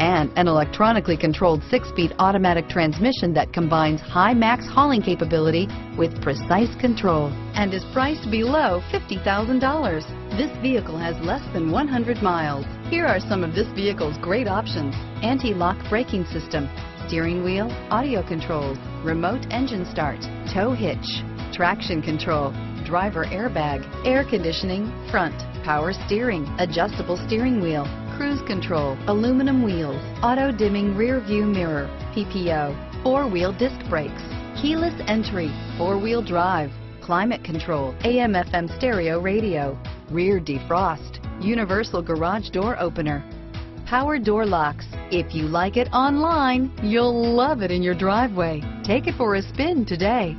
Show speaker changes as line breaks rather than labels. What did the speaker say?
and an electronically controlled six-speed automatic transmission that combines high max hauling capability with precise control and is priced below $50,000. This vehicle has less than 100 miles. Here are some of this vehicle's great options. Anti-lock braking system, steering wheel, audio controls, remote engine start, tow hitch, traction control, driver airbag, air conditioning, front, power steering, adjustable steering wheel, cruise control, aluminum wheels, auto dimming rear view mirror, PPO, four wheel disc brakes, keyless entry, four wheel drive, climate control, AM FM stereo radio, rear defrost, universal garage door opener, power door locks. If you like it online, you'll love it in your driveway. Take it for a spin today.